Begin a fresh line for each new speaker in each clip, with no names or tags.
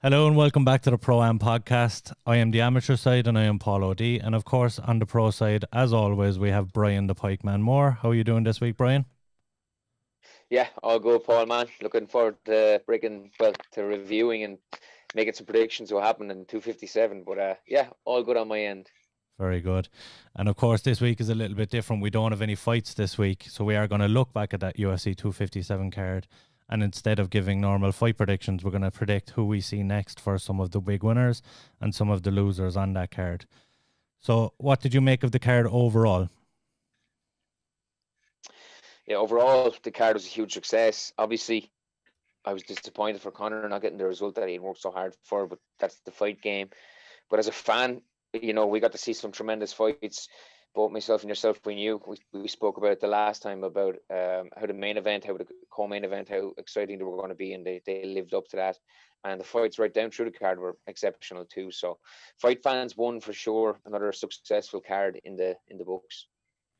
Hello and welcome back to the Pro Am podcast. I am the amateur side and I am Paul O'Dea. And of course, on the pro side, as always, we have Brian the Pikeman Moore. How are you doing this week, Brian?
Yeah, all good, Paul, man. Looking forward to breaking, well, to reviewing and making some predictions what happened in 257. But uh, yeah, all good on my end.
Very good. And of course, this week is a little bit different. We don't have any fights this week. So we are going to look back at that UFC 257 card and instead of giving normal fight predictions, we're going to predict who we see next for some of the big winners and some of the losers on that card. So, what did you make of the card overall?
Yeah, overall, the card was a huge success. Obviously, I was disappointed for Conor not getting the result that he worked so hard for, but that's the fight game. But as a fan, you know, we got to see some tremendous fights both myself and yourself, we knew we, we spoke about it the last time about um, how the main event, how the co-main event, how exciting they were going to be, and they, they lived up to that. And the fights right down through the card were exceptional too. So, fight fans won for sure. Another successful card in the in the books.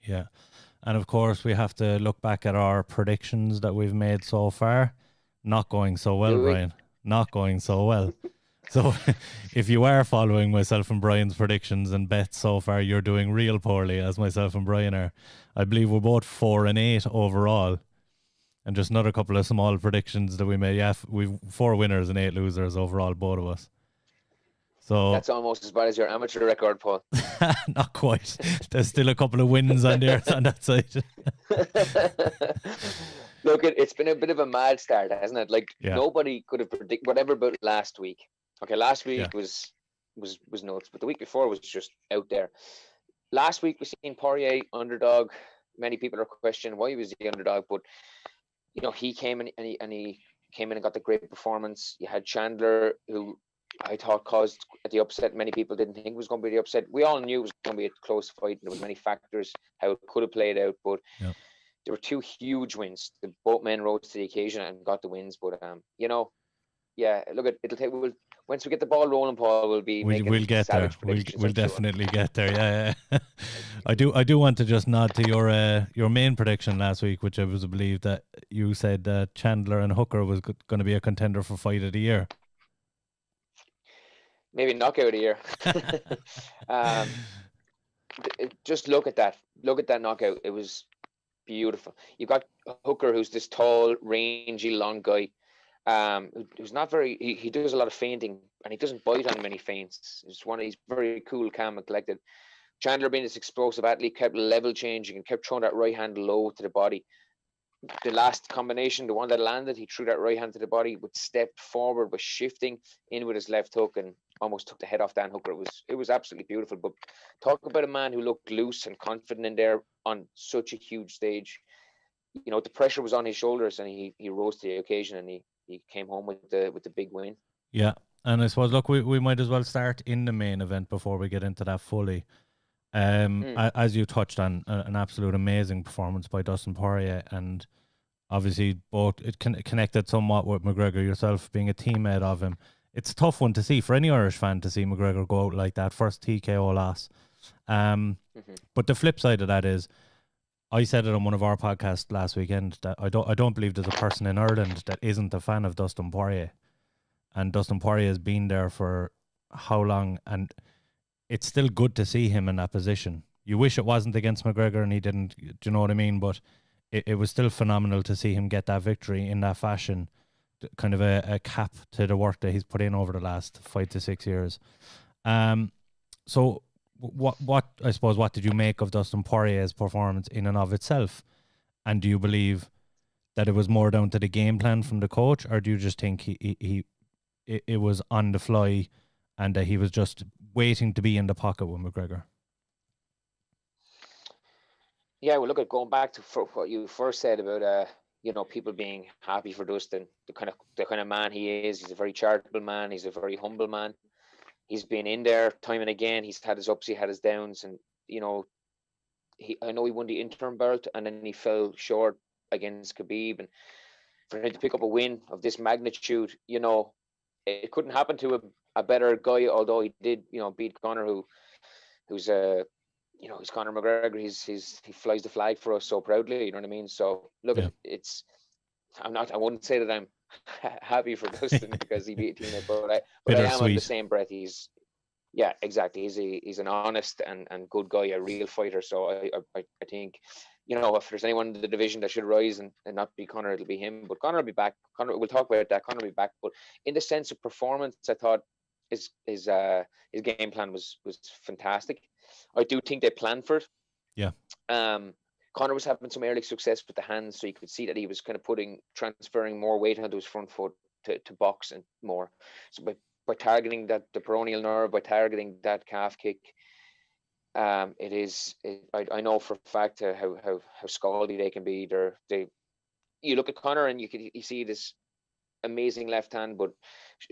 Yeah, and of course we have to look back at our predictions that we've made so far. Not going so well, Brian. Not going so well. So, if you are following myself and Brian's predictions and bets so far, you're doing real poorly, as myself and Brian are. I believe we're both four and eight overall, and just another couple of small predictions that we made. Yeah, we've four winners and eight losers overall, both of us. So
that's almost as bad as your amateur record, Paul.
not quite. There's still a couple of wins on there on that side.
Look, it, has been a bit of a mad start, hasn't it? Like yeah. nobody could have predicted whatever about last week. Okay, last week yeah. was was was nuts, but the week before was just out there. Last week we seen Poirier underdog. Many people are questioning why he was the underdog, but you know he came in and he, and he came in and got the great performance. You had Chandler, who I thought caused the upset. Many people didn't think was going to be the upset. We all knew it was going to be a close fight. And there was many factors how it could have played out, but yep. there were two huge wins. The, both men rose to the occasion and got the wins. But um, you know, yeah, look at it'll take. We'll once we get the ball rolling, Paul, we'll be.
We, we'll get there. We'll, we'll definitely sure. get there. Yeah, yeah. I do. I do want to just nod to your uh, your main prediction last week, which I was believe that you said uh, Chandler and Hooker was going to be a contender for fight of the year.
Maybe knockout of the year. um, just look at that. Look at that knockout. It was beautiful. You've got Hooker, who's this tall, rangy, long guy um, who's not very. He, he does a lot of feinting, and he doesn't bite on many feints. He's one. He's very cool, calm, and collected. Chandler, being this explosive athlete, kept level changing and kept throwing that right hand low to the body. The last combination, the one that landed, he threw that right hand to the body, but stepped forward, was shifting in with his left hook, and almost took the head off Dan Hooker. It was it was absolutely beautiful. But talk about a man who looked loose and confident in there on such a huge stage. You know, the pressure was on his shoulders, and he he rose to the occasion, and he he came home with the with the big win.
Yeah, and I suppose look, we, we might as well start in the main event before we get into that fully. Um, mm. as you touched on, an absolute amazing performance by Dustin Poirier, and obviously both it con- connected somewhat with McGregor yourself being a teammate of him. It's a tough one to see for any Irish fan to see McGregor go out like that, first TKO loss. Um, mm-hmm. but the flip side of that is I said it on one of our podcasts last weekend that I don't I don't believe there's a person in Ireland that isn't a fan of Dustin Poirier, and Dustin Poirier has been there for how long, and it's still good to see him in that position. You wish it wasn't against McGregor and he didn't. Do you know what I mean? But it, it was still phenomenal to see him get that victory in that fashion, kind of a, a cap to the work that he's put in over the last five to six years. Um, so what what I suppose what did you make of Dustin Poirier's performance in and of itself, and do you believe that it was more down to the game plan from the coach, or do you just think he he, he it, it was on the fly, and that he was just waiting to be in the pocket with McGregor?
Yeah, well, look at going back to what you first said about uh, you know, people being happy for Dustin, the kind of the kind of man he is. He's a very charitable man. He's a very humble man he's been in there time and again. He's had his ups, he had his downs, and you know, he I know he won the interim belt and then he fell short against Khabib, and for him to pick up a win of this magnitude, you know, it couldn't happen to a, a better guy. Although he did, you know, beat Conor, who who's a uh, you know, he's Conor McGregor. He's he's he flies the flag for us so proudly. You know what I mean? So look, yeah. it's I'm not. I wouldn't say that I'm happy for Dustin because he beat Tina, but I, but I am in the same breath. He's yeah, exactly. He's a, he's an honest and, and good guy, a real fighter. So I, I I think you know if there's anyone in the division that should rise and, and not be Conor, it'll be him. But Conor will be back. Conor, we'll talk about that. Conor will be back. But in the sense of performance, I thought his his uh his game plan was was fantastic. I do think they planned for it.
Yeah.
Um, Conor was having some early success with the hands, so you could see that he was kind of putting transferring more weight onto his front foot to, to box and more. So by, by targeting that the peroneal nerve, by targeting that calf kick, um, it is. It, I, I know for a fact how how how scaldy they can be. They're they. You look at Conor and you can you see this amazing left hand, but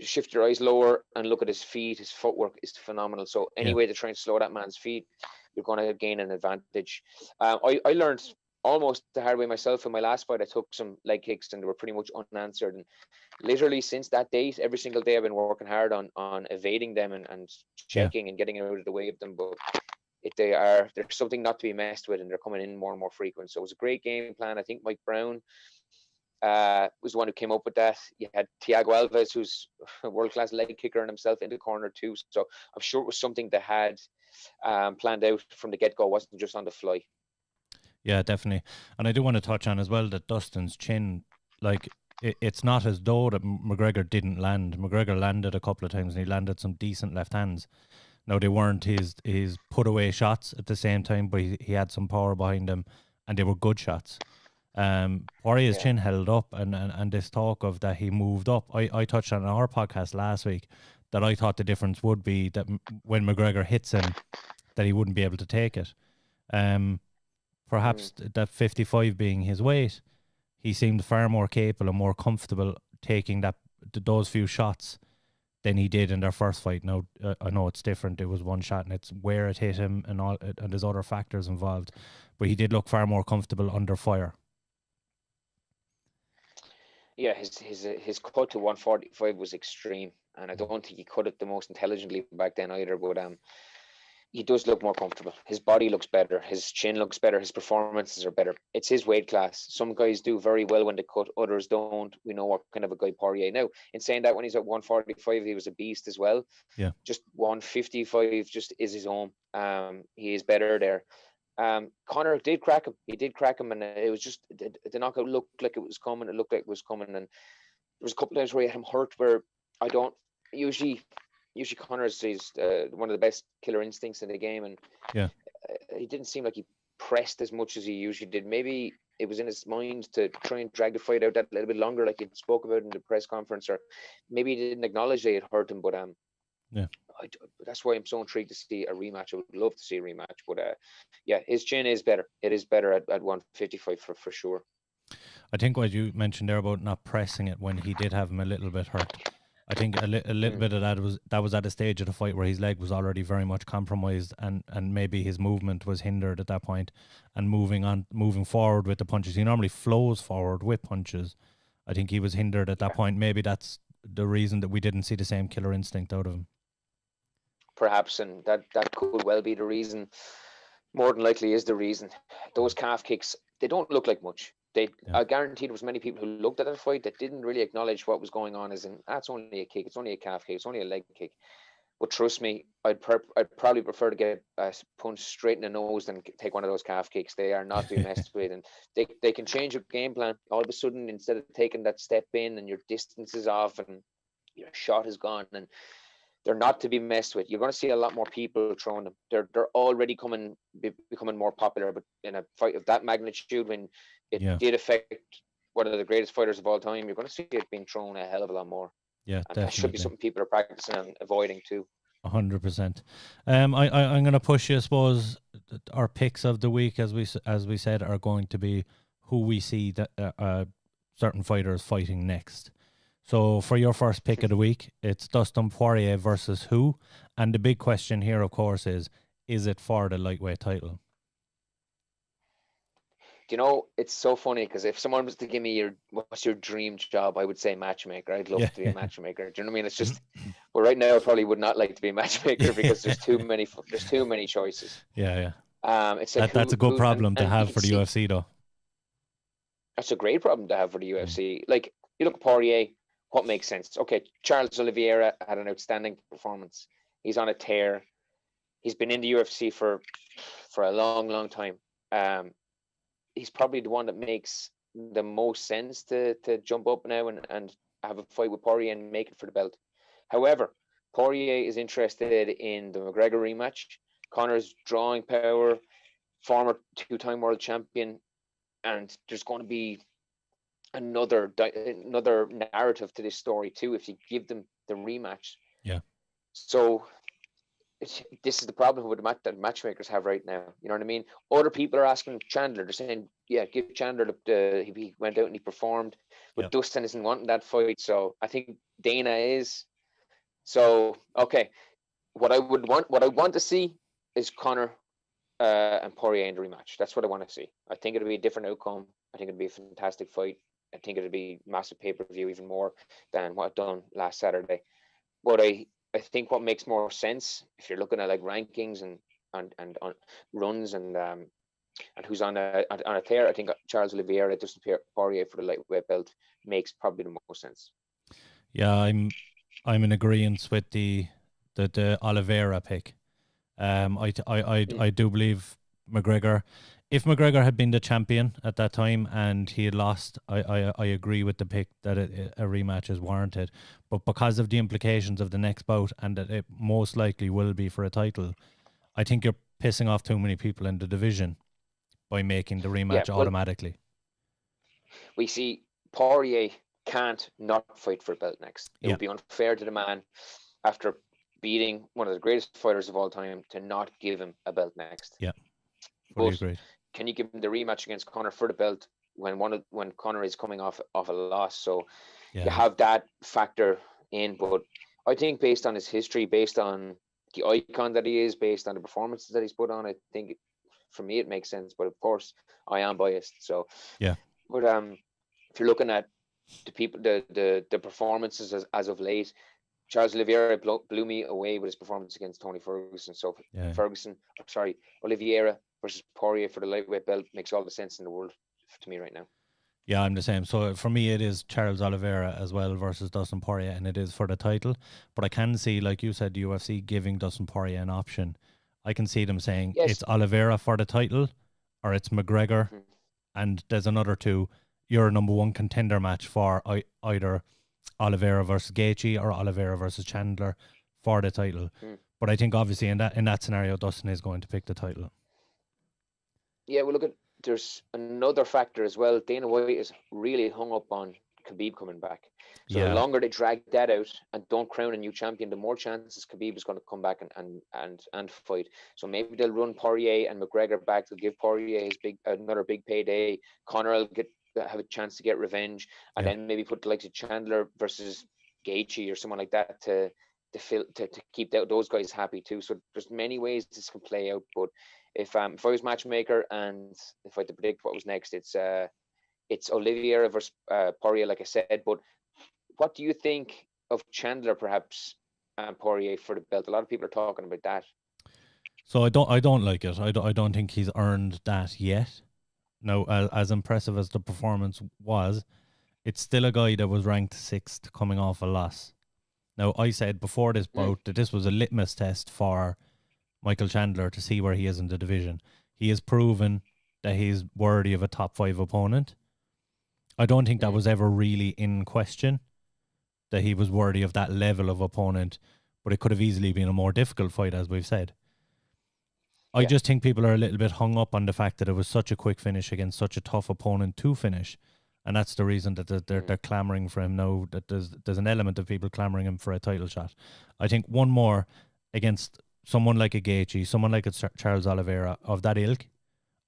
shift your eyes lower and look at his feet. His footwork is phenomenal. So any yeah. way to try and slow that man's feet, you're going to gain an advantage. Um, I, I learned almost the hard way myself in my last fight. I took some leg kicks and they were pretty much unanswered. And literally since that date, every single day I've been working hard on on evading them and, and checking yeah. and getting out of the way of them. But if they are there's something not to be messed with and they're coming in more and more frequent. So it was a great game plan. I think Mike Brown uh, was the one who came up with that. You had Thiago Alves, who's a world class leg kicker and himself, in the corner too. So I'm sure it was something that had um, planned out from the get go, wasn't just on the fly.
Yeah, definitely. And I do want to touch on as well that Dustin's chin, like it, it's not as though that McGregor didn't land. McGregor landed a couple of times and he landed some decent left hands. No, they weren't his his put away shots at the same time, but he, he had some power behind him, and they were good shots. Um, Poirier's yeah. chin held up, and, and and this talk of that he moved up. I I touched on our podcast last week that I thought the difference would be that when McGregor hits him, that he wouldn't be able to take it. Um, perhaps mm. that 55 being his weight, he seemed far more capable and more comfortable taking that those few shots than he did in their first fight. Now uh, I know it's different; it was one shot, and it's where it hit him, and all, and there's other factors involved. But he did look far more comfortable under fire.
Yeah, his his his cut to 145 was extreme, and I don't think he cut it the most intelligently back then either. But um, he does look more comfortable. His body looks better. His chin looks better. His performances are better. It's his weight class. Some guys do very well when they cut, others don't. We know what kind of a guy Poirier. Now, in saying that, when he's at 145, he was a beast as well.
Yeah.
Just 155 just is his own. Um, he is better there. Um, Conor did crack him. He did crack him, and it was just the, the knockout looked like it was coming. It looked like it was coming, and there was a couple of times where he had him hurt. Where I don't usually usually Conor's is uh, one of the best killer instincts in the game, and
yeah,
uh, he didn't seem like he pressed as much as he usually did. Maybe it was in his mind to try and drag the fight out that little bit longer, like he spoke about in the press conference, or maybe he didn't acknowledge they had hurt him. But um,
yeah,
I, that's why I'm so intrigued to see a rematch. I would love to see a rematch, but uh, yeah, his chin is better. It is better at, at 155 for for sure.
I think what you mentioned there about not pressing it when he did have him a little bit hurt I think a, li- a little mm. bit of that was that was at a stage of the fight where his leg was already very much compromised, and and maybe his movement was hindered at that point, and moving on, moving forward with the punches. He normally flows forward with punches. I think he was hindered at that point. Maybe that's the reason that we didn't see the same killer instinct out of him.
Perhaps, and that that could well be the reason. More than likely, is the reason. Those calf kicks they don't look like much. They, yeah. I guarantee there was many people who looked at that fight that didn't really acknowledge what was going on. As in, ah, that's only a kick. It's only a calf kick. It's only a leg kick. But trust me, I'd per- I'd probably prefer to get a punch straight in the nose than take one of those calf kicks. They are not to be messed with, and they they can change your game plan all of a sudden. Instead of taking that step in and your distance is off and your shot is gone, and they're not to be messed with. You're going to see a lot more people throwing them. They're they're already coming be, becoming more popular, but in a fight of that magnitude, when it yeah. did affect one of the greatest fighters of all time. You're going to see it being thrown a hell of a lot more.
Yeah,
and
definitely.
that should be something people are practicing and avoiding too.
A hundred percent. Um, I, I I'm going to push you. I suppose our picks of the week, as we as we said, are going to be who we see that uh, uh, certain fighters fighting next. So for your first pick of the week, it's Dustin Poirier versus who? And the big question here, of course, is is it for the lightweight title?
you know, it's so funny because if someone was to give me your what's your dream job, I would say matchmaker. I'd love yeah. to be a matchmaker. Do you know what I mean? It's just, well, right now I probably would not like to be a matchmaker because there's too many there's too many choices.
Yeah,
yeah. Um, it's
like that, that's a good problem and, to have for the see, UFC, though.
That's a great problem to have for the UFC. Like you look at Poirier, what makes sense? Okay, Charles Oliveira had an outstanding performance. He's on a tear. He's been in the UFC for for a long, long time. Um, he's probably the one that makes the most sense to to jump up now and, and have a fight with Poirier and make it for the belt. However, Poirier is interested in the McGregor rematch. Conor's drawing power, former two-time world champion, and there's going to be another another narrative to this story too if you give them the rematch.
Yeah.
So this is the problem with the match that matchmakers have right now. You know what I mean? Other people are asking Chandler. They're saying, "Yeah, give Chandler the, the he went out and he performed." But yeah. Dustin isn't wanting that fight, so I think Dana is. So okay, what I would want, what I want to see is Conor uh, and Poirier in the rematch. That's what I want to see. I think it'll be a different outcome. I think it'll be a fantastic fight. I think it'll be massive pay per view, even more than what I've done last Saturday. But I I think what makes more sense if you're looking at like rankings and and and on runs and um and who's on a on a tear, I think Charles Oliveira, Dustin Poirier for the lightweight belt makes probably the most sense.
Yeah, I'm I'm in agreement with the the, the Oliveira pick. Um, I I I, mm. I do believe McGregor. If McGregor had been the champion at that time and he had lost, I, I, I agree with the pick that it, a rematch is warranted. But because of the implications of the next bout and that it most likely will be for a title, I think you're pissing off too many people in the division by making the rematch yeah, well, automatically.
We see Poirier can't not fight for a belt next. It yeah. would be unfair to the man after beating one of the greatest fighters of all time to not give him a belt next.
Yeah. Fully but agreed.
Can you give him the rematch against Conor for the belt when one of, when Conor is coming off off a loss? So yeah. you have that factor in, but I think based on his history, based on the icon that he is, based on the performances that he's put on, I think for me it makes sense. But of course, I am biased. So
yeah.
But um, if you're looking at the people, the the the performances as, as of late, Charles Oliveira blew, blew, me away with his performance against Tony Ferguson. So yeah. Ferguson, I'm sorry, Oliveira versus Poirier for the lightweight belt makes all the sense in the world to me right now.
Yeah, I'm the same. So for me, it is Charles Oliveira as well versus Dustin Poirier, and it is for the title. But I can see, like you said, the UFC giving Dustin Poirier an option. I can see them saying yes. it's Oliveira for the title, or it's McGregor, mm-hmm. and there's another two. Your number one contender match for either Oliveira versus Gaethje or Oliveira versus Chandler for the title. Mm. But I think obviously in that in that scenario, Dustin is going to pick the title.
Yeah, well, look at there's another factor as well. Dana White is really hung up on Khabib coming back. So yeah. the longer they drag that out and don't crown a new champion, the more chances Khabib is going to come back and and and, and fight. So maybe they'll run Poirier and McGregor back. They'll give Poirier his big another big payday. Conor will get have a chance to get revenge, and yeah. then maybe put the likes of Chandler versus Gaethje or someone like that to to fill to, to keep those guys happy too. So there's many ways this can play out. But if um if I was matchmaker and if I had to predict what was next, it's uh it's Oliveira versus uh, Poirier, like I said. But what do you think of Chandler perhaps and Poirier for the belt? A lot of people are talking about that.
So I don't I don't like it. I don't I don't think he's earned that yet. Now, as, as impressive as the performance was, it's still a guy that was ranked sixth coming off a loss. Now, I said before this hmm. bout mm. that this was a litmus test for Michael Chandler to see where he is in the division. He has proven that he's worthy of a top five opponent. I don't think that hmm. was ever really in question that he was worthy of that level of opponent, but it could have easily been a more difficult fight, as we've said. I yeah. just think people are a little bit hung up on the fact that it was such a quick finish against such a tough opponent to finish, and that's the reason that they're they're, mm. they're clamoring for him now. That there's there's an element of people clamoring him for a title shot. I think one more against someone like a Gaethje, someone like a Charles Oliveira of that ilk.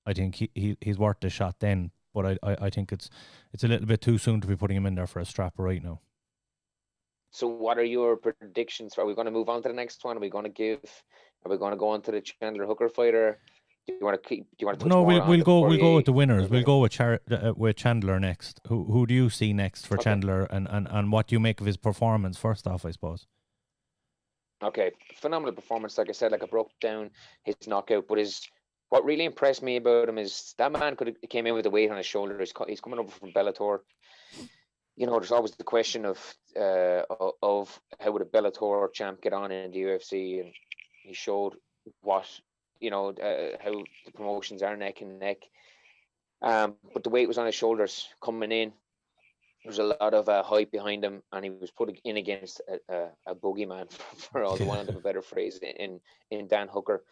I think he, he he's worth the shot then, but I, I I think it's it's a little bit too soon to be putting him in there for a strap right now.
So, what are your predictions? Are we going to move on to the next one? Are we going to give are we going to go on to the Chandler Hooker fighter? Do you want to keep? Do you want to?
No, we'll, we'll go. We'll go with the winners. We'll go with Char- uh, with Chandler next. Who who do you see next for okay. Chandler, and, and and what do you make of his performance? First off, I suppose.
Okay, phenomenal performance. Like I said, like I broke down his knockout, but his what really impressed me about him is that man could came in with the weight on his shoulders. He's coming over from Bellator you know, there's always the question of uh, of how would a Bellator champ get on in the UFC, and he showed what you know uh, how the promotions are neck and neck. Um, but the weight was on his shoulders coming in. There was a lot of uh, hype behind him, and he was put in against a, a, a boogeyman, for, for all the want of a better phrase, in in Dan Hooker.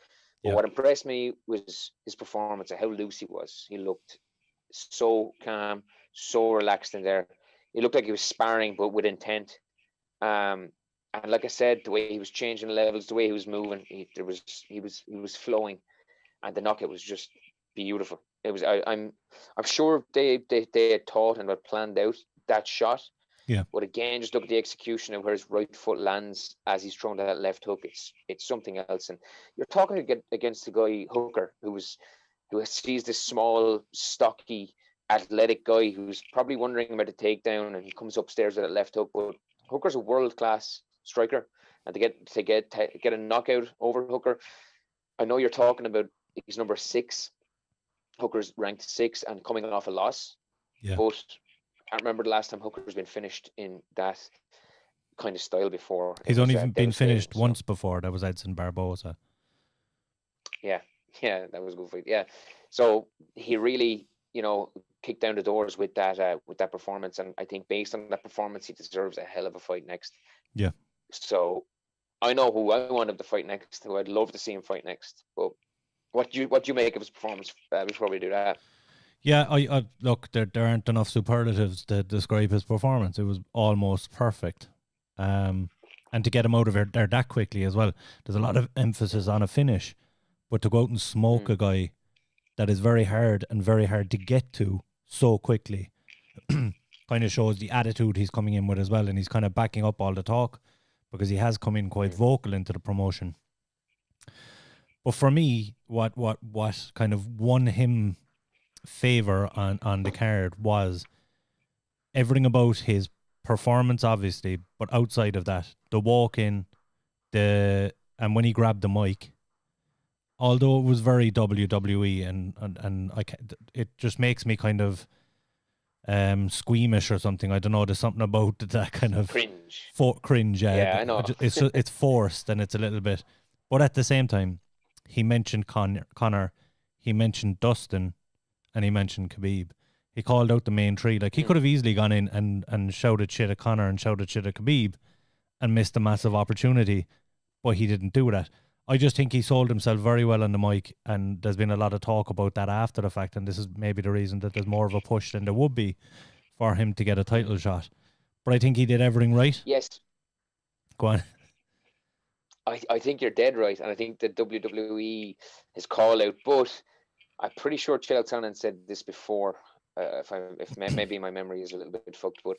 But yeah. what impressed me was his performance and how loose he was. He looked so calm, so relaxed in there. He looked like he was sparring, but with intent. Um, and like I said, the way he was changing levels, the way he was moving, he, there was he was he was flowing, and the knockout was just beautiful. It was. I, am I'm, I'm sure they, they they had thought and had planned out that shot.
Yeah.
But again, just look at the execution of where his right foot lands as he's thrown that left hook. It's it's something else. And you're talking against the guy Hooker, who was who sees this small, stocky, athletic guy who's probably wondering about the takedown, and he comes upstairs with a left hook. But Hooker's a world class striker, and to get to get to get a knockout over Hooker, I know you're talking about he's number six. Hooker's ranked six and coming off a loss.
Yeah.
But can't remember the last time Hooker's been finished in that kind of style before.
He's only uh, been finished so. once before. That was Edson Barboza.
Yeah, yeah, that was a good fight. Yeah, so he really, you know, kicked down the doors with that uh, with that performance, and I think based on that performance, he deserves a hell of a fight next.
Yeah.
So I know who I want him to fight next. Who I'd love to see him fight next. But what do you what do you make of his performance uh, before we do that?
Yeah, I, I look there. There aren't enough superlatives to describe his performance. It was almost perfect, um, and to get him out of there that quickly as well. There's a lot of emphasis on a finish, but to go out and smoke mm. a guy that is very hard and very hard to get to so quickly, kind of shows the attitude he's coming in with as well, and he's kind of backing up all the talk because he has come in quite mm. vocal into the promotion. But for me, what what what kind of won him favor on on the card was everything about his performance, obviously, but outside of that, the walk in, the and when he grabbed the mic, although it was very WWE and and and I it just makes me kind of um squeamish or something. I don't know. There's something about that kind of
cringe.
For, cringe.
Yeah, yeah I know.
it's it's forced and it's a little bit, but at the same time, he mentioned Con- Conor, he mentioned Dustin, and he mentioned Khabib. He called out the main three. Like he could have easily gone in and, and shouted shit at Conor and shouted shit at Khabib and missed a massive opportunity, but he didn't do that. I just think he sold himself very well on the mic, and there's been a lot of talk about that after the fact, and this is maybe the reason that there's more of a push than there would be for him to get a title shot. But I think he did everything right.
Yes.
Go on.
I, I think you're dead right, and I think the WWE has called out, but I'm pretty sure Chael Sonnen said this before. Uh, if I if maybe my memory is a little bit fucked, but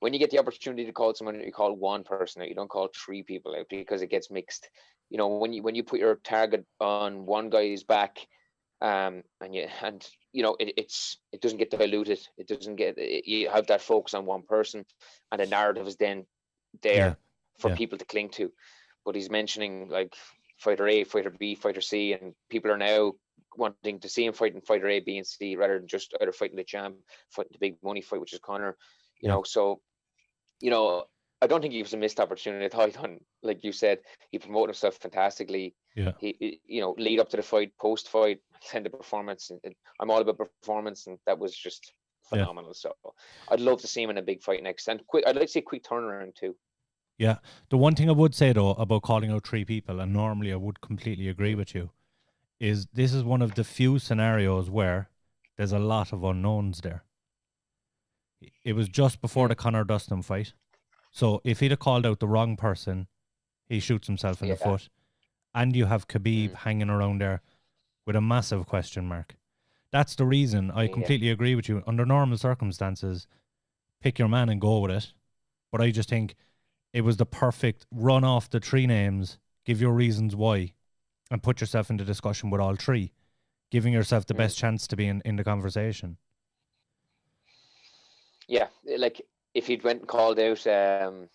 when you get the opportunity to call someone, you call one person out. You don't call three people out because it gets mixed. You know, when you when you put your target on one guy's back, um, and you and you know it, it's it doesn't get diluted. It doesn't get it, you have that focus on one person, and the narrative is then there yeah. for yeah. people to cling to. But he's mentioning like fighter A, fighter B, fighter C, and people are now wanting to see him fighting fighter A, B, and C rather than just either fighting the champ, fighting the big money fight, which is Conor. You yeah. know, so you know, I don't think he was a missed opportunity. I thought done, like you said, he promoted himself fantastically.
Yeah.
He, you know, lead up to the fight, post fight, and the performance. And I'm all about performance, and that was just phenomenal. Yeah. So I'd love to see him in a big fight next, and quick. I'd like to see a quick turnaround too.
Yeah. The one thing I would say though about calling out three people, and normally I would completely agree with you, is this is one of the few scenarios where there's a lot of unknowns there. It was just before the Conor Dustin fight. So if he'd have called out the wrong person, he shoots himself in yeah. the foot. And you have Khabib mm. hanging around there with a massive question mark. That's the reason I completely yeah. agree with you. Under normal circumstances, pick your man and go with it. But I just think it was the perfect run off the three names, give your reasons why, and put yourself into discussion with all three, giving yourself the mm. best chance to be in, in the conversation.
Yeah, like if he'd went and called out um,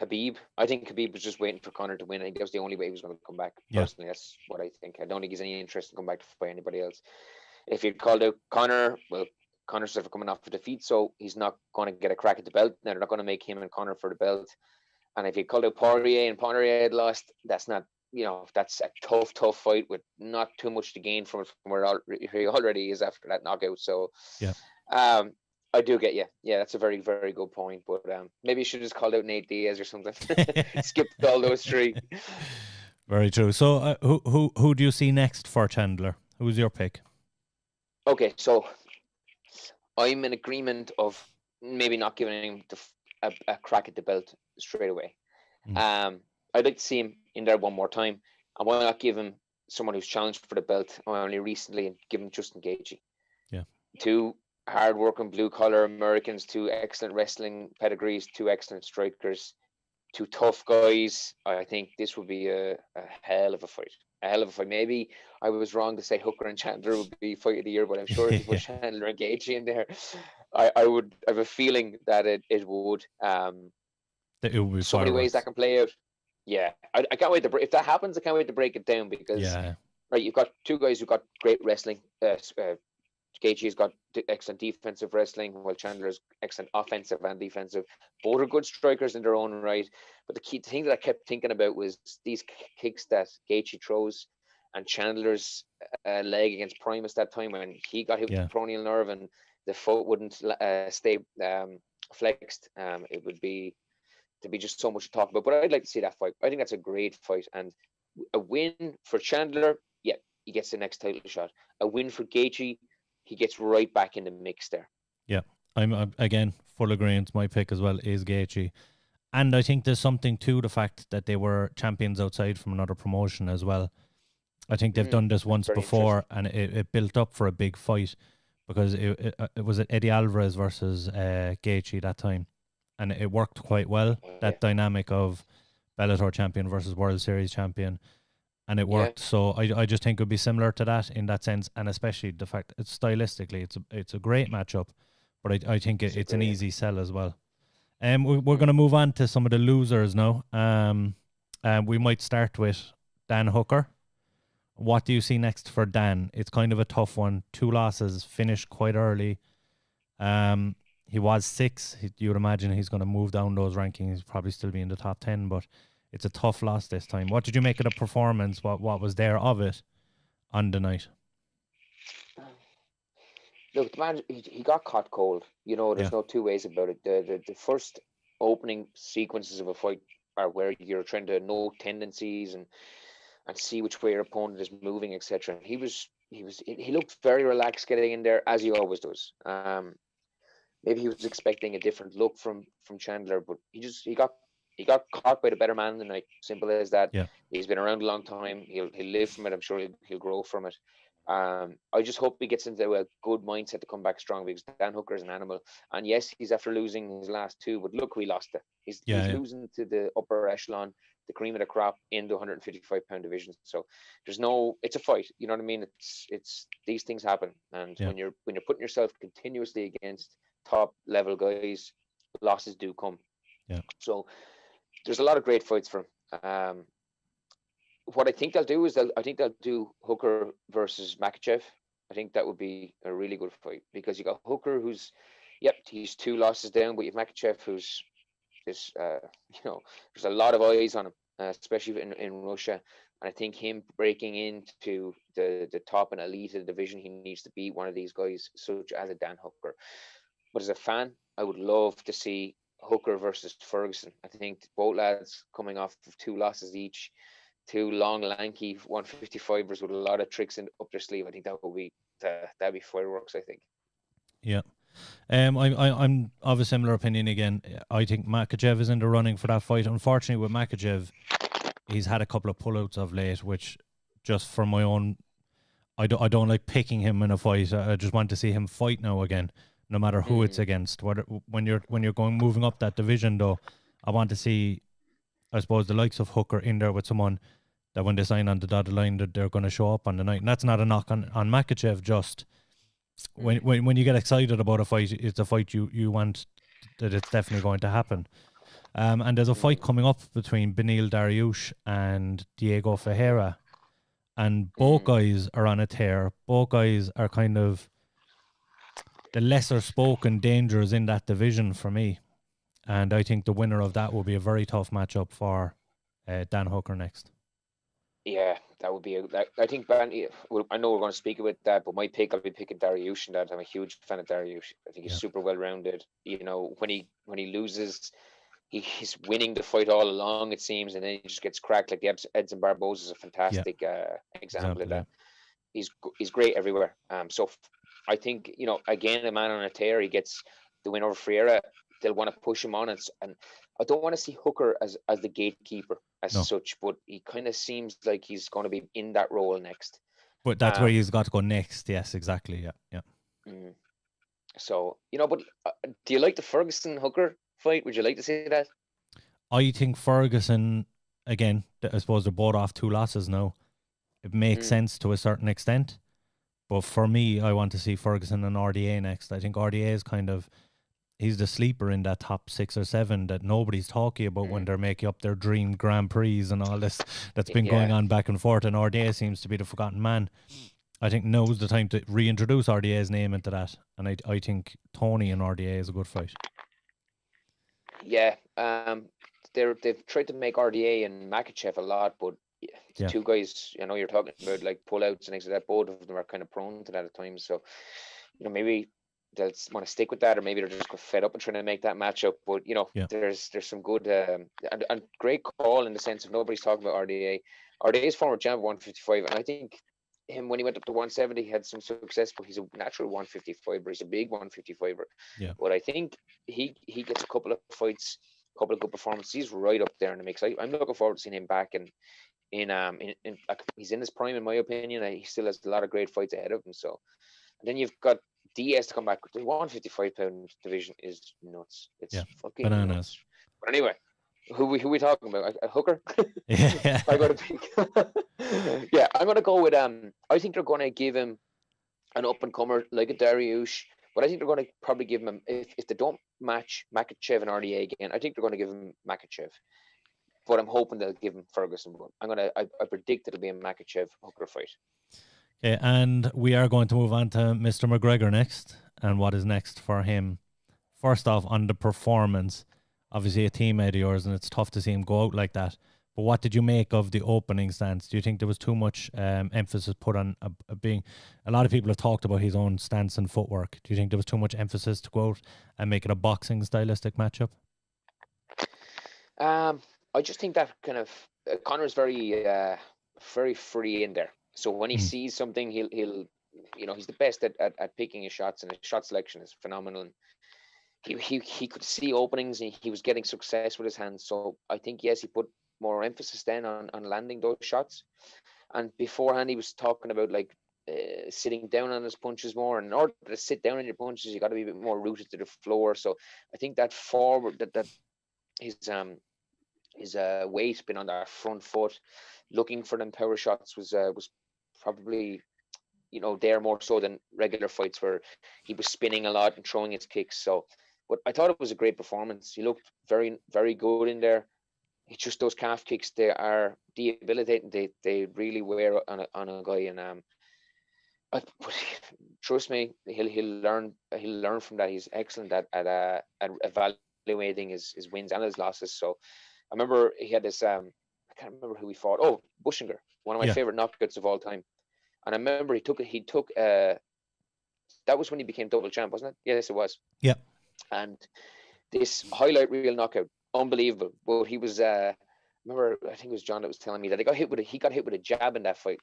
Khabib, I think Khabib was just waiting for Conor to win. I think that was the only way he was going to come back. Yeah. Personally, that's what I think. I don't think he's any interest in coming back to fight anybody else. If he'd called out Conor, well, Conor for coming off a defeat, so he's not going to get a crack at the belt. Now they're not going to make him and Conor for the belt. And if you called out Poirier and Poirier had lost, that's not you know that's a tough, tough fight with not too much to gain from it from where he already is after that knockout. So
yeah,
um, I do get you. Yeah, that's a very, very good point. But um, maybe you should just call out Nate Diaz or something. Skip all those three.
Very true. So, uh, who who who do you see next for Chandler? Who's your pick?
Okay, so I'm in agreement of maybe not giving him the, a, a, crack at the belt straight away. Mm. Um, I'd like to see him in there one more time. And why not give him someone who's challenged for the belt only recently and give him Justin Gaethje?
Yeah.
Two hard-working blue-collar Americans, two excellent wrestling pedigrees, two excellent strikers, two tough guys. I think this would be a, a hell of a fight. A hell of a fight. Maybe I was wrong to say Hooker and Chandler would be fight of the year, but I'm sure if you put Chandler and Gaethje in there, I, I would I have a feeling that it, it would. Um, that
it would be
so many ways that can play out. Yeah, I, I can't wait to break, if that happens. I can't wait to break it down because
yeah.
right, you've got two guys who've got great wrestling. Uh, uh, Gaethje's got excellent defensive wrestling, while Chandler's excellent offensive and defensive. Both are good strikers in their own right. But the key thing that I kept thinking about was these kicks that Gaethje throws and Chandler's uh, leg against Primus that time when he got hit yeah. with the peroneal nerve and the foot wouldn't uh, stay um, flexed. Um, it would be to be just so much to talk about. But I'd like to see that fight. I think that's a great fight and a win for Chandler. Yeah, he gets the next title shot. A win for Gaethje he gets right back in the mix there.
Yeah, I'm again full agreement. My pick as well is Gaethje, and I think there's something to the fact that they were champions outside from another promotion as well. I think they've mm, done this once before, and it, it built up for a big fight because it it, it was Eddie Alvarez versus uh, Gaethje that time, and it worked quite well. That yeah. dynamic of Bellator champion versus World Series champion and it worked. Yeah. So I, I just think it would be similar to that in that sense, and especially the fact it's stylistically it's a it's a great matchup, but I I think it, it's an easy sell as well. Um, we, we're going to move on to some of the losers now. Um, um, we might start with Dan Hooker. What do you see next for Dan? It's kind of a tough one. Two losses, finished quite early. Um, he was six. You would imagine he's going to move down those rankings. He's probably still be in the top ten, but it's a tough loss this time. What did you make of the performance? What what was there of it on the night?
Look, the man, he, he got caught cold. You know, there's yeah. no two ways about it. The, the the first opening sequences of a fight are where you're trying to know tendencies and and see which way your opponent is moving, etc. He was he was he looked very relaxed getting in there as he always does. Um, maybe he was expecting a different look from from Chandler, but he just he got he got caught by the better man tonight. Simple as that.
Yeah.
He's been around a long time. He'll he'll live from it. I'm sure he'll, he'll grow from it. Um, I just hope he gets into a good mindset to come back strong because Dan Hooker is an animal. And yes, he's after losing his last two, but look, we lost it. He's, yeah, he's yeah. losing to the upper echelon, the cream of the crop in the 155 pound division. So there's no, it's a fight. You know what I mean? It's it's these things happen, and yeah. when you're when you're putting yourself continuously against top level guys, losses do come.
Yeah.
So there's a lot of great fights from. Um, what I think they'll do is they'll, I think they'll do Hooker versus Makhachev. I think that would be a really good fight because you got Hooker, who's, yep, he's two losses down, but you've Makhachev, who's, this, uh, you know, there's a lot of eyes on him, uh, especially in, in Russia. And I think him breaking into the the top and elite of the division, he needs to beat one of these guys, such as a Dan Hooker. But as a fan, I would love to see Hooker versus Ferguson. I think both lads coming off of two losses each, two long, lanky 155ers with a lot of tricks in, up their sleeve. I think that would be that'd be fireworks. I think.
Yeah. Um, I, I, I'm of a similar opinion again. I think Makhachev is in the running for that fight. Unfortunately, with Makhachev, he's had a couple of pullouts of late, which just for my own, I don't, I don't like picking him in a fight. I just want to see him fight now again no matter who mm. it's against. Whether when you're when you're going moving up that division, though, I want to see, I suppose, the likes of Hooker in there with someone that when they sign on the dotted line, that they're going to show up on the night. And that's not a knock on on Makhachev. Just when mm. when when you get excited about a fight, it's a fight you you want that it's definitely going to happen. Um, and there's a fight mm. coming up between Beneil Dariush and Diego Ferreira. And both guys are on a tear. Both guys are kind of the lesser spoken dangers in that division for me. And I think the winner of that will be a very tough matchup for uh, Dan Hooker next.
Yeah, that would be. A, I think Bandy. Well, I know we're going to speak about that, but my pick, I'll be picking Dariush. And that I'm a huge fan of Dariush. I think he's yeah. super well rounded. You know, when he when he loses, he, he's winning the fight all along. It seems, and then he just gets cracked. Like the Edson Barboza is a fantastic yeah. uh, example, of that. He's he's great everywhere. Um, so I think you know, again, a man on a tear. He gets the win over Ferreira. They'll want to push him on, and, and I don't want to see Hooker as as the gatekeeper as no. such, but he kind of seems like he's going to be in that role next.
But that's um, where he's got to go next. Yes, exactly. Yeah, yeah.
Mm. So you know, but uh, do you like the Ferguson Hooker fight? Would you like to see that?
I think Ferguson again. I suppose they're both off two losses now. It makes mm. sense to a certain extent, but for me, I want to see Ferguson and RDA next. I think RDA is kind of he's the sleeper in that top six or seven that nobody's talking about mm. when they're making up their dream Grand Prix and all this that's been yeah. going on back and forth. And RDA seems to be the forgotten man. I think now's the time to reintroduce RDA's name into that. And I, I think Tony and RDA is a good fight.
Yeah, um, they're they've tried to make RDA and Makhachev a lot, but yeah. two guys, you know, you're talking about like pullouts and things like that. Both of them are kind of prone to that at times. So, you know, maybe they'll want to stick with that, or maybe they're just fed up and trying to make that matchup. But you know, yeah. there's there's some good um, and, and great call in the sense of nobody's talking about RDA. RDA's former champ 155, and I think him when he went up to 170 he had some success, but he's a natural 155er. He's a big 155er.
Yeah.
But I think he he gets a couple of fights, couple of good performances. He's right up there in the mix. I, am looking forward to seeing him back and in um in, in he's in his prime in my opinion. He still has a lot of great fights ahead of him. So and then you've got Diaz to come back. The 155 pound division is nuts. It's yeah. fucking bananas. Nuts. But anyway, who we who we talking about? A, a hooker?
Yeah.
I got to pick. yeah, I'm gonna go with um. I think they're gonna give him an up and comer like a Dariush, but I think they're gonna probably give him if if they don't match Makhachev and RDA again, I think they're gonna give him Makhachev. But I'm hoping they'll give him Ferguson. I'm gonna I, I predict it'll be a Makhachev hooker fight.
Okay, and we are going to move on to Mr. McGregor next. And what is next for him? First off, on the performance, obviously a teammate of yours, and it's tough to see him go out like that. But what did you make of the opening stance? Do you think there was too much um, emphasis put on a, a being? A lot of people have talked about his own stance and footwork. Do you think there was too much emphasis to go out and make it a boxing stylistic matchup?
Um, I just think that kind of uh, Conor's very, uh, very free in there. So when he mm. sees something, he'll he'll you know he's the best at, at, at picking his shots, and his shot selection is phenomenal. And he he he could see openings, and he was getting success with his hands. So I think yes, he put more emphasis then on on landing those shots. And beforehand, he was talking about like uh, sitting down on his punches more. And in order to sit down on your punches, you got to be a bit more rooted to the floor. So I think that forward that that his um his uh, weight been on that front foot, looking for them power shots was uh, was probably you know there more so than regular fights where he was spinning a lot and throwing his kicks. So, but I thought it was a great performance. He looked very very good in there. It's just those calf kicks they are debilitating. They they really wear on a on a guy and um. But trust me, he'll he'll learn he'll learn from that. He's excellent at at, uh, at evaluating his, his wins and his losses. So I remember he had this um I can't remember who he fought. Oh, Buchinger, one of my yeah. favorite knockouts of all time. And I remember he took it he took uh that was when he became double champ, wasn't it? Yes, it was.
Yeah.
And this highlight reel knockout, unbelievable. But he was uh remember I think it was John that was telling me that he got hit with a he got hit with a jab in that fight.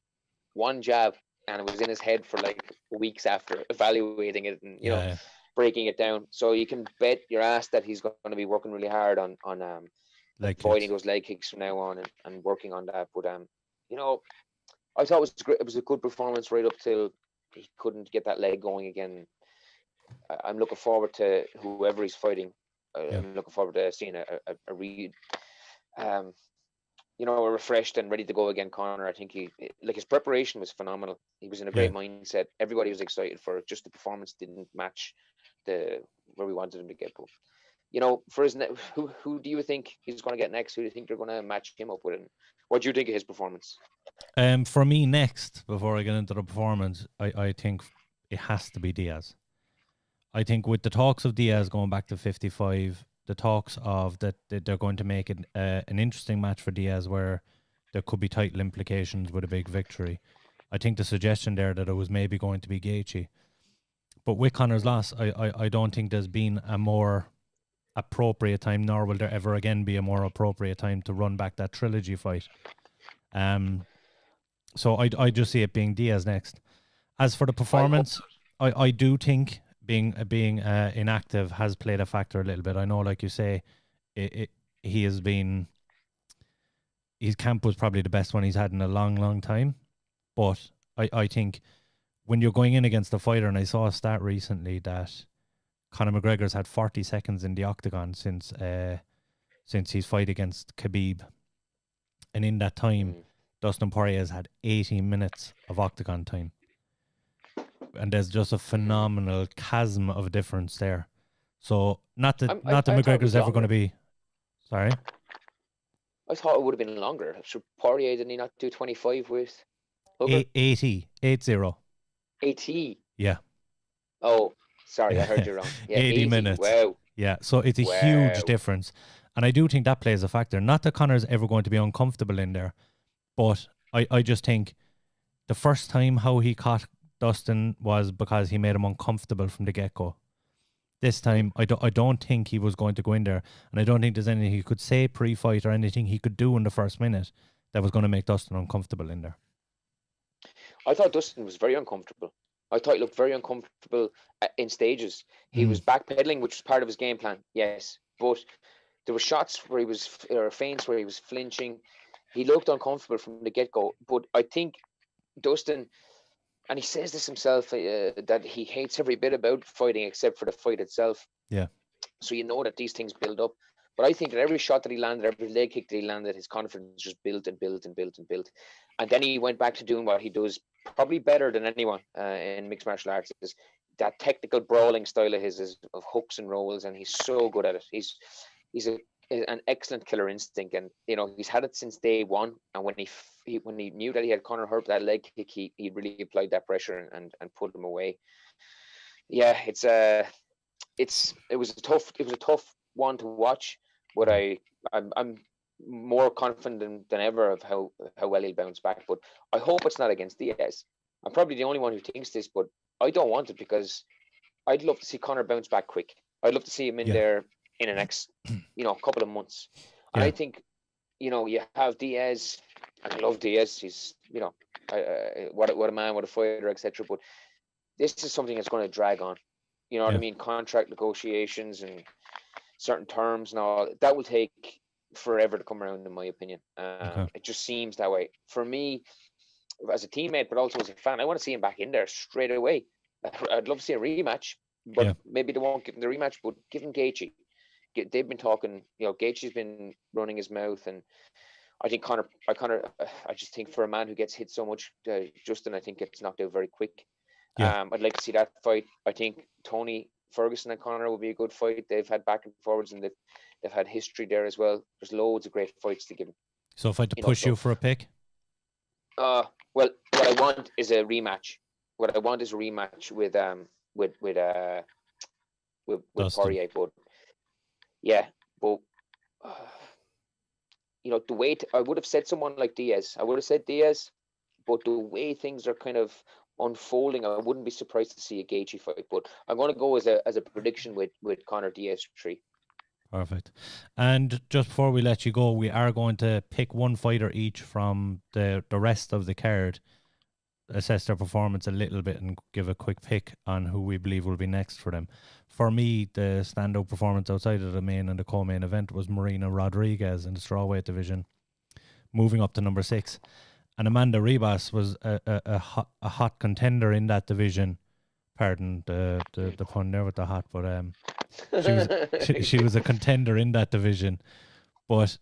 One jab and it was in his head for like weeks after evaluating it and you yeah, know breaking it down. So you can bet your ass that he's going to be working really hard on on um
leg
avoiding those leg kicks from now on and, and working on that. But um, you know, I thought it was great. It was a good performance right up till he couldn't get that leg going again. I, am looking forward to whoever he's fighting. Yeah. I'm looking forward to seeing a a, a read, um, you know, refreshed and ready to go again. Conor, I think he like his preparation was phenomenal. He was in a great yeah. mindset. Everybody was excited for it. Just the performance didn't match the where we wanted him to get. But you know, for his ne- who who do you think he's going to get next? Who do you think they're going to match him up with? And what do you think of his performance?
Um, for me, next before I get into the performance, I I think it has to be Diaz. I think with the talks of Diaz going back to 55, the talks of that, that they're going to make it uh, an interesting match for Diaz where there could be title implications with a big victory. I think the suggestion there that it was maybe going to be Gaethje. But with Conor's loss, I, I, I don't think there's been a more appropriate time, nor will there ever again be a more appropriate time to run back that trilogy fight. Um, so I, I just see it being Diaz next. As for the performance, I, I do think being being uh, inactive has played a factor a little bit. I know, like you say, it, it he has been his camp was probably the best one he's had in a long, long time. But I, I think when you're going in against a fighter, and I saw a stat recently that Conor McGregor's had 40 seconds in the octagon since uh, since his fight against Khabib, and in that time, mm. Dustin Poirier has had 18 minutes of octagon time, and there's just a phenomenal chasm of difference there. So not that I'm, not I, that McGregor's ever going to be. Sorry.
I thought it would have been longer. So Poirier didn't he not do 25 with?
Hooker? 80, 80.
80.
Yeah.
Oh, sorry, I heard you wrong. Yeah,
80, 80, minutes.
Wow.
Yeah, so it's a wow. huge difference. And I do think that plays a factor. Not that Conor's ever going to be uncomfortable in there, but I, I just think the first time how he caught Dustin was because he made him uncomfortable from the get go. This time, I don't, I don't think he was going to go in there, and I don't think there's anything he could say pre fight or anything he could do in the first minute that was going to make Dustin uncomfortable in there.
I thought Dustin was very uncomfortable. I thought he looked very uncomfortable uh, in stages. He mm. was backpedaling, which was part of his game plan, yes. But there were shots where he was, or feints where he was flinching. He looked uncomfortable from the get go. But I think Dustin, and he says this himself, uh, that he hates every bit about fighting except for the fight itself.
Yeah.
So you know that these things build up. But I think that every shot that he landed, every leg kick that he landed, his confidence just built and built and built and built. And then he went back to doing what he does probably better than anyone uh, in mixed martial arts is that technical brawling style of his is of hooks and rolls, and he's so good at it. He's he's a an excellent killer instinct, and you know he's had it since day one. And when he, he when he knew that he had Conor Hurp that leg kick, he, he really applied that pressure and, and and put him away. Yeah, it's a uh, it's it was a tough it was a tough one to watch, but I I'm, I'm more confident than, than ever of how how well he'll bounce back. But I hope it's not against Diaz. I'm probably the only one who thinks this, but I don't want it because I'd love to see Conor bounce back quick. I'd love to see him in yeah. there in the next, you know, couple of months. And yeah. I think, you know, you have Diaz, and I love Diaz. He's, you know, uh, what what a man, what a fighter, etc. But this is something that's going to drag on. You know what. I mean? Contract negotiations and certain terms and all that will take forever to come around, in my opinion. Um, okay. It just seems that way for me as a teammate, but also as a fan. I want to see him back in there straight away. I'd love to see a rematch, but yeah. maybe they won't give him the rematch. But give him Gaethje. They've been talking. You know, Gaethje's been running his mouth, and I think Conor. I Conor. I just think for a man who gets hit so much, uh, Justin, I think gets knocked out very quick. Yeah. Um, I'd like to see that fight. I think Tony Ferguson and Conor will be a good fight. They've had back and forwards, and they've they've had history there as well. There's loads of great fights to give them.
So if I had to you push know, so, you for a pick,
uh, well, what I want is a rematch. What I want is a rematch with um with with uh with with Dustin. Poirier, but yeah, but uh, you know the way t- I would have said someone like Diaz. I would have said Diaz, but the way things are kind of unfolding, I wouldn't be surprised to see a Gaethje fight. But I'm going to go as a as a prediction with with Conor Diaz three.
Perfect. And just before we let you go, we are going to pick one fighter each from the the rest of the card, assess their performance a little bit, and give a quick pick on who we believe will be next for them. For me, the standout performance outside of the main and the co-main event was Marina Rodriguez in the strawweight division, moving up to number six, and Amanda Ribas was a a, a, hot, a hot contender in that division. Pardon the, the the pun there with the hot, but um she was she, she, was a contender in that division, but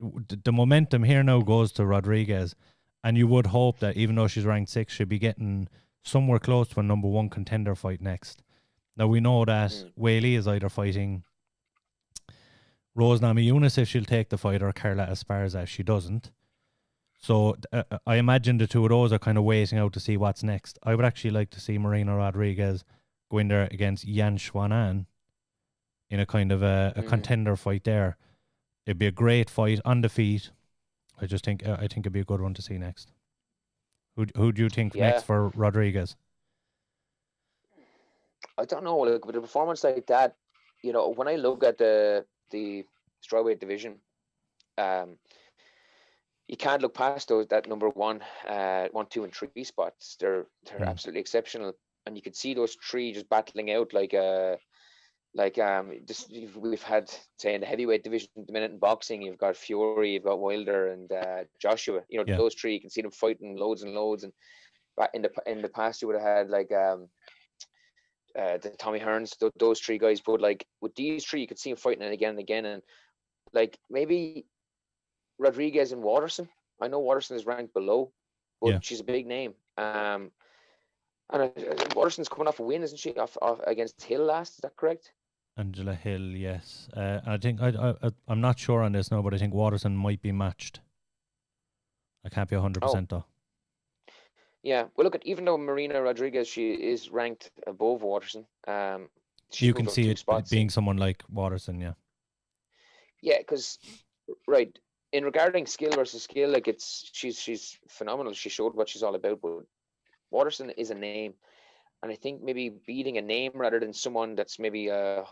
the momentum here now goes to Rodriguez, and you would hope that even though she's ranked six, she'd be getting somewhere close to a number one contender fight next. Now we know that mm. Weili is either fighting Rose Namajunas if she'll take the fight or Carla Esparza if she doesn't. So uh, uh, I imagine the two of those are kind of waiting out to see what's next. I would actually like to see Marina Rodriguez go in there against Yan Xiaonan in a kind of a, a mm. contender fight there. It'd be a great fight on the feet. I just think uh, I think it'd be a good one to see next. Who who do you think yeah. next for Rodriguez?
I don't know. Like with a performance like that, you know, when I look at the the strawweight division, um, you can't look past those that number one, uh, one, two, and three spots. They're they're mm. absolutely exceptional, and you can see those three just battling out like a. Uh, like um, just we've had say in the heavyweight division the minute in boxing, you've got Fury, you've got Wilder, and uh, Joshua. You know yeah. those three, you can see them fighting loads and loads. And in the in the past, you would have had like um, uh, the Tommy Hearns, th- those three guys. But like with these three, you could see them fighting it again and again. And like maybe Rodriguez and Waterson. I know Waterson is ranked below, but yeah. she's a big name. Um, and uh, Waterson's coming off a win, isn't she? Off, off against Hill last, is that correct?
Angela Hill, yes. Uh, I think I, I I'm not sure on this now, but I think Waterson might be matched. I can't be hundred oh. percent though.
Yeah, well, look at even though Marina Rodriguez she is ranked above Waterson, um,
you can see it being someone like Waterson, yeah.
Yeah, because right in regarding skill versus skill, like it's she's she's phenomenal. She showed what she's all about, but Waterson is a name, and I think maybe beating a name rather than someone that's maybe uh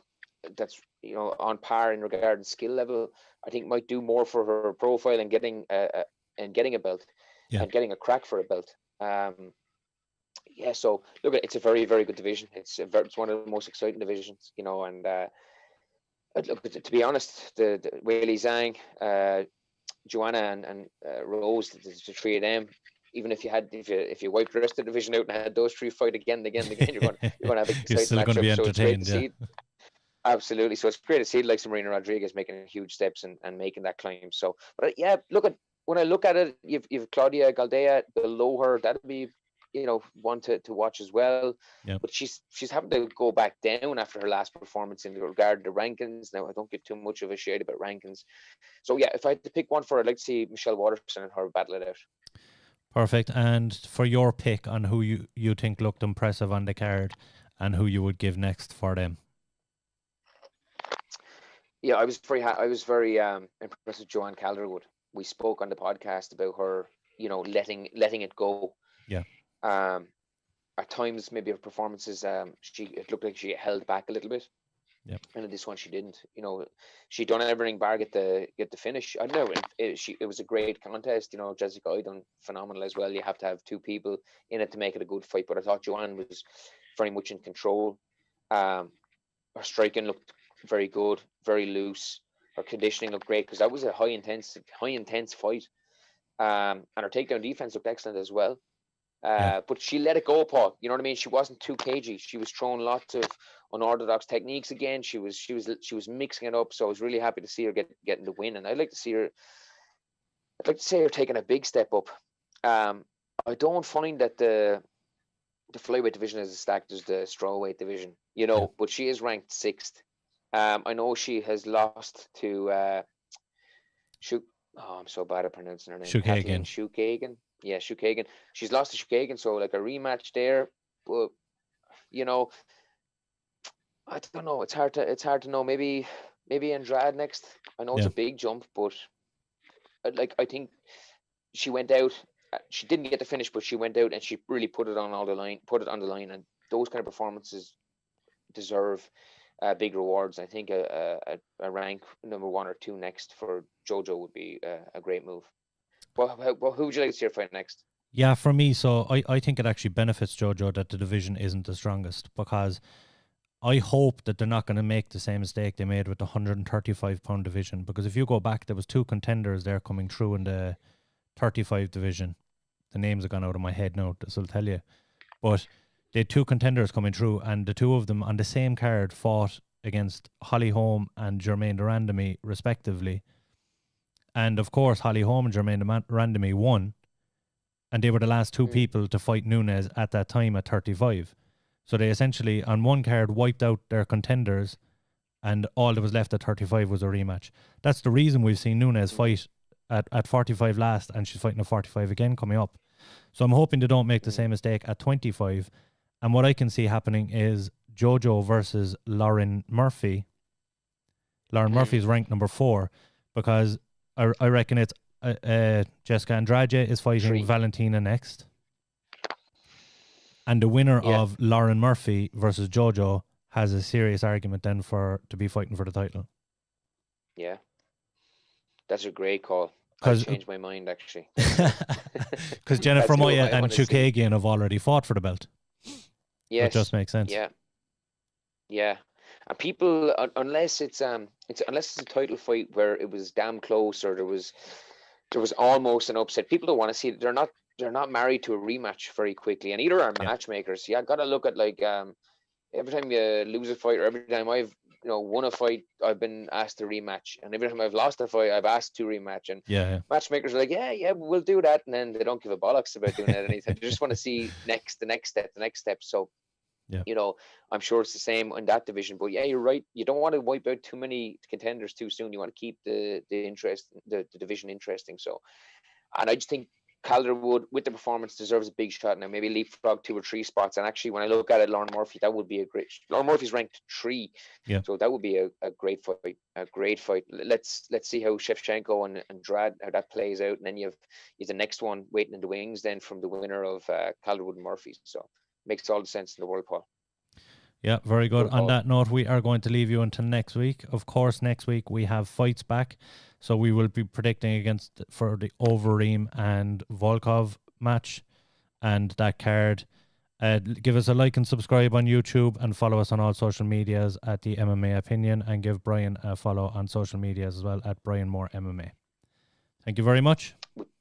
that's you know on par in regard to skill level, I think might do more for her profile and getting a, a and getting a belt yeah. and getting a crack for a belt. Um, yeah, so look, it's a very very good division. It's a very, it's one of the most exciting divisions, you know, and. Uh, look, to be honest, the, the Weili Zhang, uh, Joanna and, and uh, Rose, the, the, three of them, even if you had if you if you wiped the rest of the division out and had those three fight again and again and again, you're going you're going to have a
you're still going to be entertained.
So yeah. Absolutely. So it's great to see like Marina Rodriguez making huge steps and, and making that climb. So, but yeah, look at when I look at it, you've, you've Claudia Gadelha below her. That'd be you know one to, to watch as well.
Yeah.
But she's she's having to go back down after her last performance in regard to rankings. Now I don't give too much of a shade about rankings. So yeah, if I had to pick one for, I'd like to see Michelle Waterson and her battle it out.
Perfect. And for your pick on who you, you think looked impressive on the card and who you would give next for them.
Yeah, I was very ha- I was very um, impressed with Joanne Calderwood. We spoke on the podcast about her, you know, letting letting it go.
Yeah.
Um, at times, maybe her performances, um, she it looked like she held back a little bit.
Yep.
And in this one, she didn't. You know, she done everything bar get the get the finish. I know it, it, she it was a great contest. You know, Jessica Eye done phenomenal as well. You have to have two people in it to make it a good fight. But I thought Joanne was very much in control. Um, her striking looked very good, very loose. Her conditioning looked great because that was a high intense, high intense fight. Um, and her takedown defense looked excellent as well. Uh, yeah. But she let it go, Paul. You know what I mean? She wasn't too cagey. She was throwing lots of unorthodox techniques again. She was she was she was mixing it up. So I was really happy to see her get getting the win. And I'd like to see her. I'd like to see her taking a big step up. Um, I don't find that the the flyweight division is as stacked as the strawweight division. You know, yeah. but she is ranked sixth. Um, I know she has lost to uh, Shuk. Oh, I'm so bad at pronouncing her name.
Chookagian.
Chookagian yeah, Chookagian. She's lost to Chookagian, so like a rematch there. But you know, I don't know. It's hard to it's hard to know. Maybe maybe Andrade next. I know yeah. it's a big jump, but uh, like I think she went out. Uh, she didn't get the finish, but she went out and she really put it on all the line, put it on the line, and those kind of performances deserve uh, big rewards. I think a, a, a rank number one or two next for JoJo would be a, a great move. Well, well, who would you like to see her fight next?
Yeah, for me, so I, I think it actually benefits JoJo that the division isn't the strongest because I hope that they're not going to make the same mistake they made with the 135 pound division. Because if you go back, there was two contenders there coming through in the 35 division. The names have gone out of my head now, this will tell you. But they had two contenders coming through, and the two of them on the same card fought against Holly Holm and Germaine de Randamie, respectively. And of course, Holly Holm and Germaine Randamie won. And they were the last two mm. people to fight Nunes at that time at 35. So they essentially, on one card, wiped out their contenders, and all that was left at 35 was a rematch. That's the reason we've seen Nunes mm. fight at, at 45 last, and she's fighting at 45 again coming up. So I'm hoping they don't make the mm. same mistake at 25. And what I can see happening is Jojo versus Lauren Murphy. Lauren
Mm.
Murphy is ranked number four because I, I reckon it's uh, uh, Jessica Andrade is fighting
Three.
Valentina next. And the winner
Yeah.
of Lauren Murphy versus Jojo has a serious argument then for to be fighting for the title.
Yeah. That's a great call. I
'Cause-
changed my mind actually.
Because Jennifer
Maia
and. Chookagian have already fought for the belt.
Yes.
It just makes sense.
Yeah. Yeah. And people un- unless it's um it's unless it's a title fight where it was damn close or there was there was almost an upset. People don't want to see it. They're not they're not married to a rematch very quickly. And either are
Yeah.
matchmakers. Yeah, gotta look at like um every time you lose a fight or every time I've you know won a fight, I've been asked to rematch. And every time I've lost a fight, I've asked to rematch. And
Yeah, yeah.
matchmakers are like, yeah, yeah, we'll do that, and then they don't give a bollocks about doing that anything. they just want to see next, the next step, the next step. So,
Yeah.
you know, I'm sure it's the same in that division. But yeah, you're right. You don't want to wipe out too many contenders too soon. You want to keep the the interest, the, the division interesting. So, and I just think Calderwood with the performance deserves a big shot now. Maybe leapfrog two or three spots. And actually, when I look at it, Lauren Murphy, that would be a great. Lauren Murphy's ranked three,
Yeah.
so that would be a, a great fight. A great fight. Let's let's see how Shevchenko and Andrade how that plays out, and then you have is the next one waiting in the wings then from the winner of uh, Calderwood and Murphy. So makes all the sense in the world, Paul.
Yeah, very good. On that note, we are going to leave you until next week. Of course, next week we have fights back, so we will be predicting against for the Overeem and Volkov match, and that card. Uh, give us a like and subscribe on YouTube, and follow us on all social medias at the MMA Opinion, and give Brian a follow on social medias as well at Brian Moore MMA. Thank you very much.